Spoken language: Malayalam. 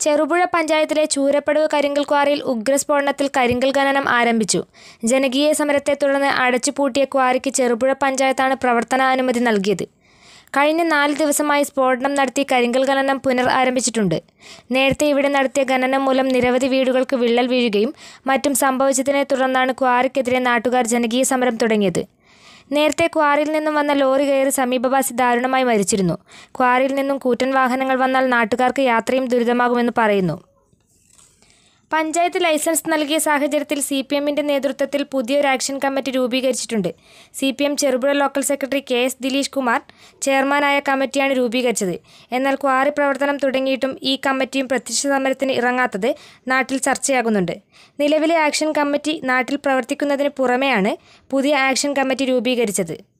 ചെറുപുഴ പഞ്ചായത്തിലെ ചൂരപ്പടവ് കരിങ്കൽ ക്വാറിയിൽ ഉഗ്രസ്ഫോടനത്തിൽ കരിങ്കൽ ഖനനം ആരംഭിച്ചു. ജനകീയ സമരത്തെ തുടർന്ന് അടച്ചുപൂട്ടിയ ക്വാറിക്ക് ചെറുപുഴ പഞ്ചായത്താണ് പ്രവർത്തനാനുമതി നൽകിയത്. കഴിഞ്ഞ നാല് ദിവസമായി സ്ഫോടനം നടത്തി കരിങ്കൽ ഖനനം പുനർ ആരംഭിച്ചിട്ടുണ്ട് നേരത്തെ ഇവിടെ നടത്തിയ ഖനനം മൂലം നിരവധി വീടുകൾക്ക് വിള്ളൽ വീഴുകയും മറ്റും സംഭവിച്ചതിനെ തുടർന്നാണ് ക്വാറിക്കെതിരെ നാട്ടുകാർ ജനകീയ സമരം തുടങ്ങിയത്. നേരത്തെ ക്വാറിയിൽ നിന്നും വന്ന ലോറി കയറി സമീപവാസി ദാരുണമായി മരിച്ചിരുന്നു. ക്വാറിയിൽ നിന്നും കൂറ്റൻ വാഹനങ്ങൾ വന്നാൽ നാട്ടുകാർക്ക് യാത്രയും ദുരിതമാകുമെന്ന് പറയുന്നു. പഞ്ചായത്ത് ലൈസൻസ് നൽകിയ സാഹചര്യത്തിൽ സി പി എമ്മിന്റെ നേതൃത്വത്തിൽ പുതിയൊരു ആക്ഷൻ കമ്മിറ്റി രൂപീകരിച്ചിട്ടുണ്ട്. C P M Cherupuzha local secretary K S Dileesh Kumar ചെയർമാനായ കമ്മിറ്റിയാണ് രൂപീകരിച്ചത്. എന്നാൽ ക്വാറി പ്രവർത്തനം തുടങ്ങിയിട്ടും ഈ കമ്മിറ്റിയും പ്രത്യക്ഷ സമരത്തിന് ഇറങ്ങാത്തത് നാട്ടിൽ ചർച്ചയാകുന്നുണ്ട്. നിലവിലെ ആക്ഷൻ കമ്മിറ്റി നാട്ടിൽ പ്രവർത്തിക്കുന്നതിന് പുറമെയാണ് പുതിയ ആക്ഷൻ കമ്മിറ്റി രൂപീകരിച്ചത്.